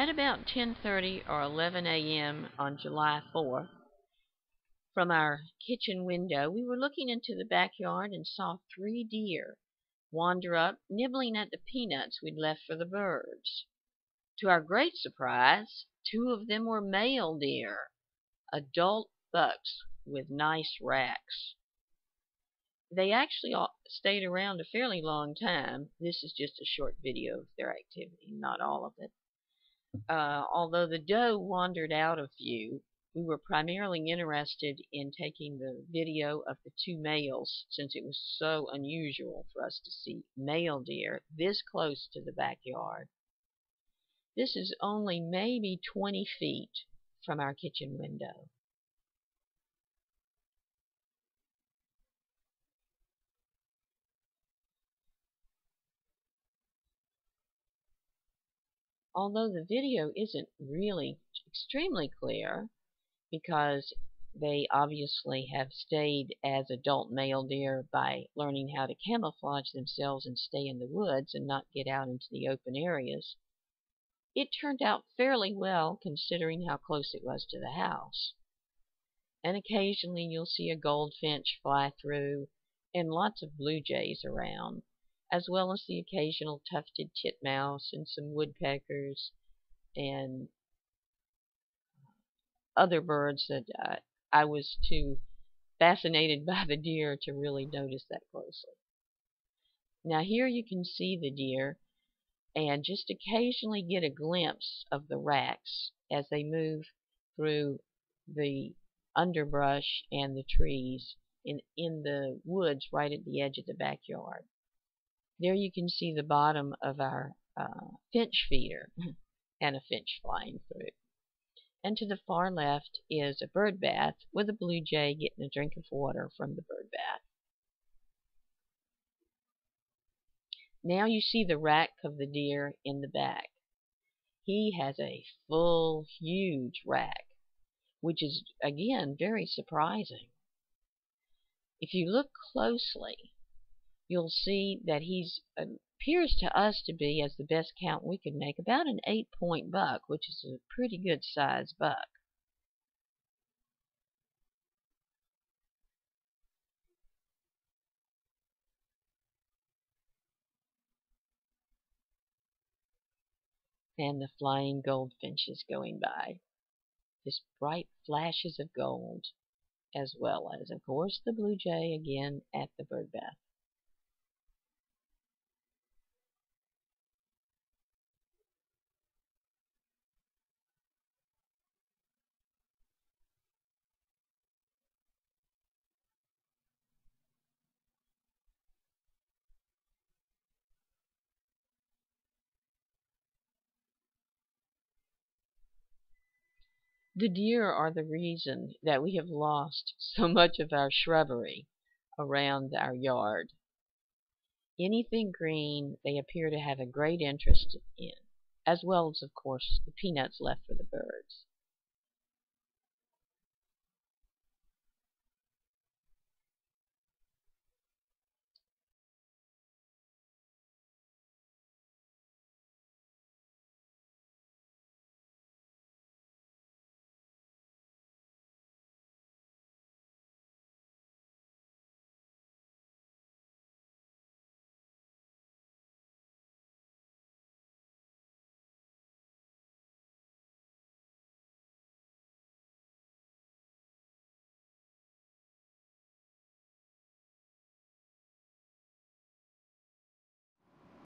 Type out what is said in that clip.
At about 10:30 or 11 a.m. on July 4th, from our kitchen window we were looking into the backyard and saw three deer wander up, nibbling at the peanuts we'd left for the birds. To our great surprise, two of them were male deer, adult bucks with nice racks. They actually stayed around a fairly long time. This is just a short video of their activity, not all of it. Uh, although the doe wandered out of view, we were primarily interested in taking the video of the two males since it was so unusual for us to see male deer this close to the backyard. This is only maybe 20 feet from our kitchen window. Although the video isn't really extremely clear because they obviously have stayed as adult male deer by learning how to camouflage themselves and stay in the woods and not get out into the open areas. It turned out fairly well considering how close it was to the house. And occasionally you'll see a goldfinch fly through and lots of blue jays around as well as the occasional tufted titmouse and some woodpeckers and other birds that uh, I was too fascinated by the deer to really notice that closely. Now here you can see the deer and just occasionally get a glimpse of the racks as they move through the underbrush and the trees in, in the woods right at the edge of the backyard. There you can see the bottom of our uh, finch feeder and a finch flying through. And to the far left is a bird bath with a blue jay getting a drink of water from the bird bath. Now you see the rack of the deer in the back. He has a full, huge rack, which is, again, very surprising. If you look closely, you'll see that he's uh, appears to us to be, as the best count we could make, about an eight point buck, which is a pretty good size buck. And the flying goldfinches going by. Just bright flashes of gold, as well as, of course, the blue jay again at the bird bath. The deer are the reason that we have lost so much of our shrubbery around our yard. Anything green they appear to have a great interest in, as well as, of course, the peanuts left for the birds.